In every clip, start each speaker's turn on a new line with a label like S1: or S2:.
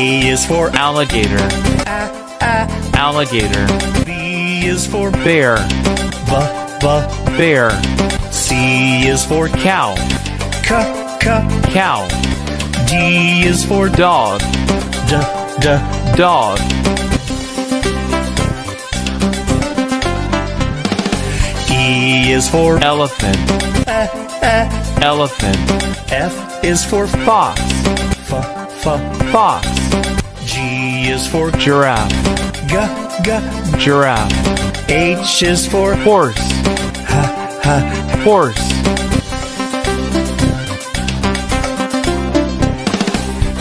S1: A is for
S2: alligator, alligator,
S1: B is for
S2: bear,
S1: B, B.
S2: bear,
S1: C is for
S2: cow,
S1: C, C.
S2: cow,
S1: D is for
S2: dog,
S1: D, D.
S2: dog,
S1: E is for
S2: elephant, elephant,
S1: F is for
S2: fox,
S1: F, F.
S2: fox,
S1: G is for
S2: giraffe,
S1: G, G.
S2: giraffe,
S1: H is for
S2: horse, H horse,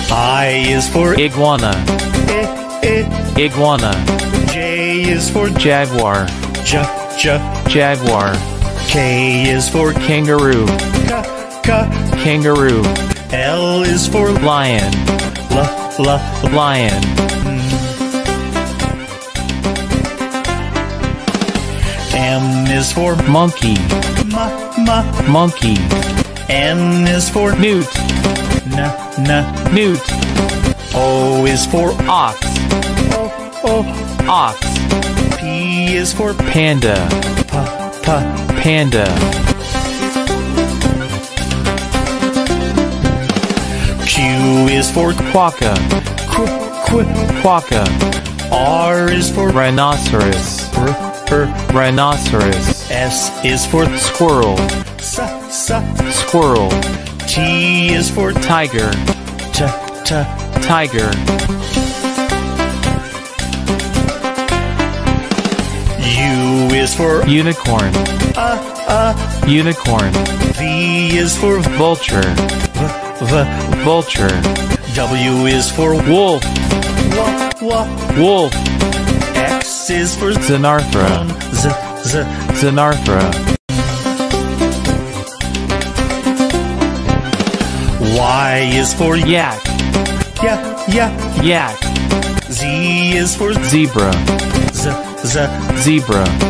S1: I is for
S2: iguana,
S1: I, I.
S2: iguana,
S1: J is for
S2: jaguar,
S1: J, J.
S2: jaguar,
S1: K is for
S2: kangaroo,
S1: K, K.
S2: kangaroo,
S1: L is for
S2: lion,
S1: L.
S2: lion,
S1: M is for
S2: monkey,
S1: M, M.
S2: monkey,
S1: N is for
S2: newt,
S1: N.
S2: newt,
S1: O is for
S2: ox,
S1: O, O.
S2: ox,
S1: P is for
S2: panda,
S1: P.
S2: panda,
S1: is for
S2: quokka,
S1: Qu, Qu.
S2: quokka,
S1: R is for
S2: rhinoceros,
S1: R, R.
S2: rhinoceros,
S1: S is for
S2: squirrel,
S1: S, S.
S2: squirrel,
S1: T is for
S2: tiger,
S1: T, T.
S2: tiger,
S1: U is for
S2: unicorn, uh, uh. unicorn,
S1: V is for
S2: vulture,
S1: V.
S2: vulture,
S1: W is for
S2: wolf, wolf,
S1: X is for
S2: Xenarthra,
S1: Z, Z.
S2: Xenarthra,
S1: Y is for
S2: yak,
S1: yeah, yeah.
S2: yak,
S1: Z is for
S2: zebra,
S1: Z, Z.
S2: zebra,